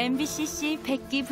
MBCC 백기